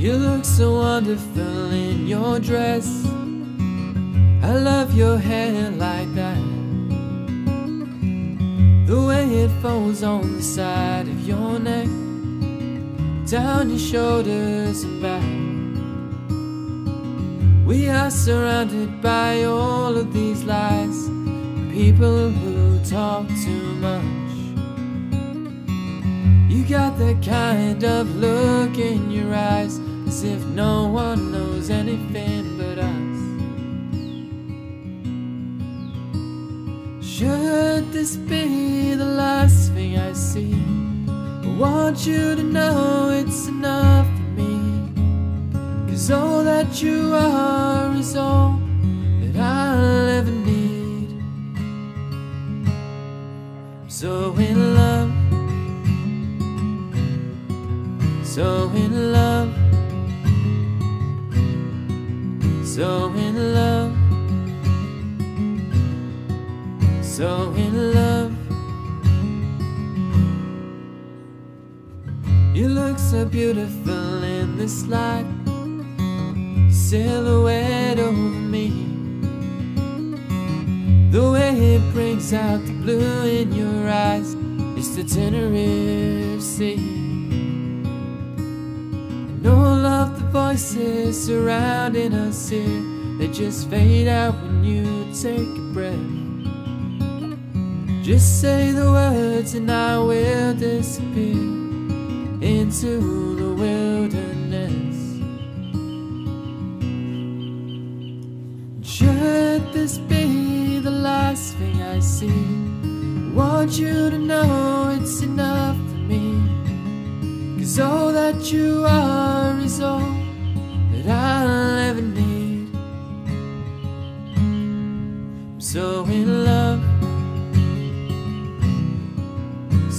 You look so wonderful in your dress. I love your hair like that. The way it falls on the side of your neck, down your shoulders and back. We are surrounded by all of these lies, people who talk too much. Got that kind of look in your eyes, as if no one knows anything but us. Should this be the last thing I see? I want you to know it's enough for me. Cause all that you are is all so in love, so in love, so in love. You look so beautiful in this light silhouette over me. The way it brings out the blue in your eyes is the Tenerife Sea. Voices surrounding us here, they just fade out when you take a breath. Just say the words and I will disappear into the wilderness. Should this be the last thing I see? I want you to know it's enough for me. Cause all that you are is all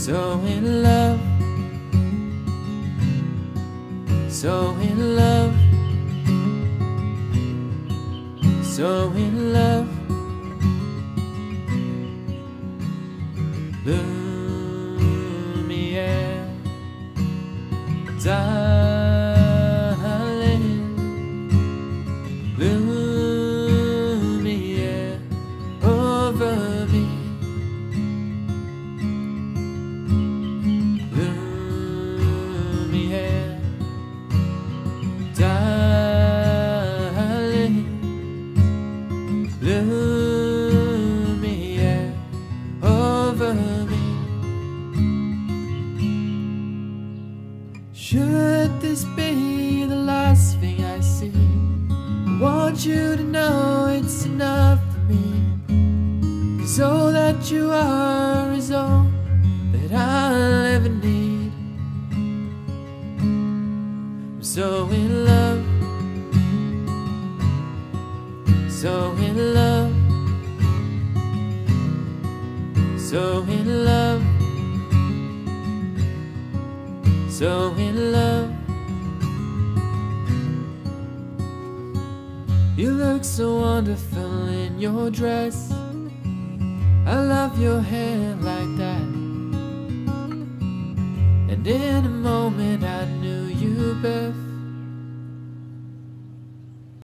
so in love, so in love. So in love. Lumiere, over me. Should this be the last thing I see? I want you to know it's enough for me. Cause all that you are is all that I'll ever need. I'm so in love so so in love. You look so wonderful in your dress. I love your hair like that. And in a moment